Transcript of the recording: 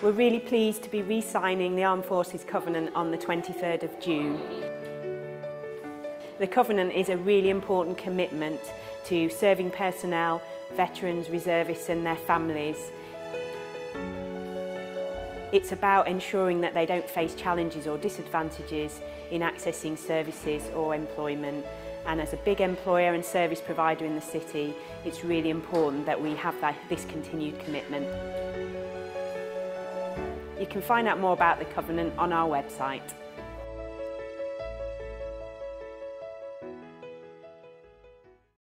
We're really pleased to be re-signing the Armed Forces Covenant on the 23rd of June. The Covenant is a really important commitment to serving personnel, veterans, reservists and their families. It's about ensuring that they don't face challenges or disadvantages in accessing services or employment. And as a big employer and service provider in the city, it's really important that we have that, this continued commitment. You can find out more about the Covenant on our website.